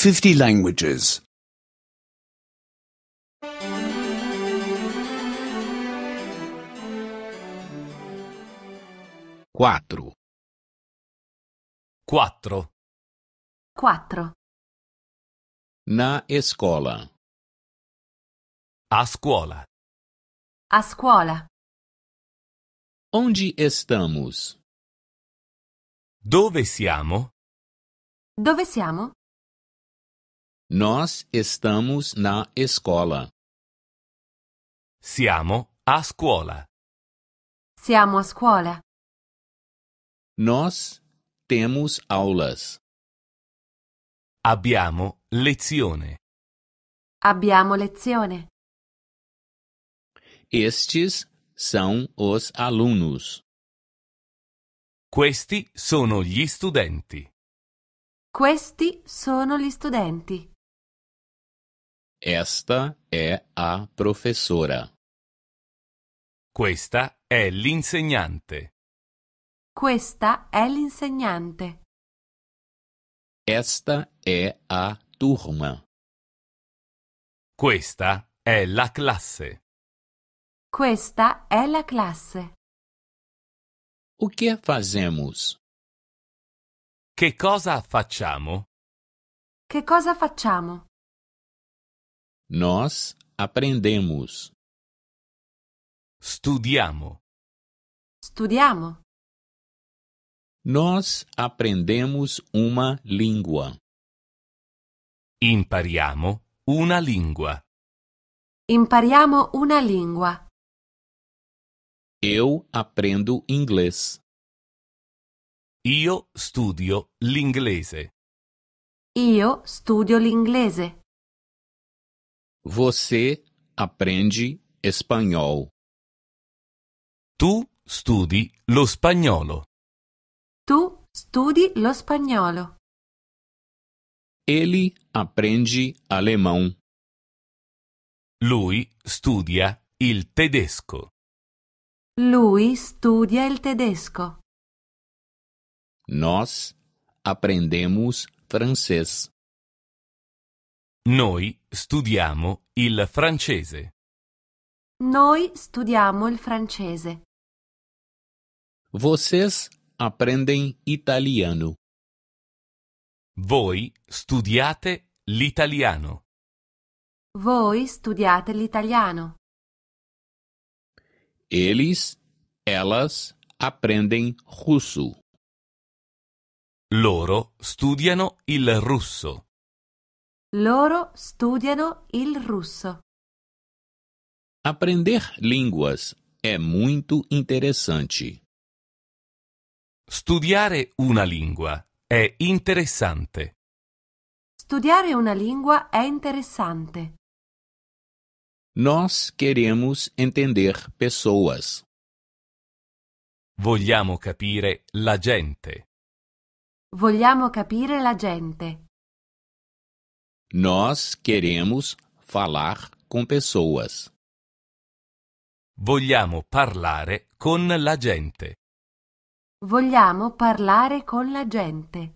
50 languages. 4. 4. 4. Na escola. A scuola. A scuola. Onde estamos? Dove siamo? Dove siamo? Nós estamos na escola. Siamo a scuola. Siamo a scuola. Nós temos aulas. Abbiamo lezione. Abbiamo lezione. Estes são os alunos. Questi sono gli studenti. Questi sono gli studenti. Esta é a professora. Questa è l'insegnante. Questa è l'insegnante. Esta é a turma. Questa è la classe. Questa è la classe. O que fazemos? Che cosa facciamo? Che cosa facciamo? Nós aprendemos. Studiamo. Studiamo. Nós aprendemos uma língua. Impariamo una lingua. Impariamo una lingua. Eu aprendo inglês. Io studio l'inglese. Io studio l'inglese. Você aprende espanhol. Tu studi lo spagnolo. Tu studi lo spagnolo. Ele aprende alemão. Lui studia il tedesco. Lui studia il tedesco. Nós aprendemos francês. Noi studiamo il francese. Noi studiamo il francese. Vocês aprendem italiano. Voi studiate l'italiano. Voi studiate l'italiano. Eles, elas aprendem russo. Loro studiano il russo. Loro studiano il russo. Aprender línguas é muito interessante. Studiare una lingua è interessante. Studiare una lingua è interessante. Nós queremos entender pessoas. Vogliamo capire la gente. Vogliamo capire la gente. Nós queremos falar com pessoas. Vogliamo parlare con la gente. Vogliamo parlare con la gente.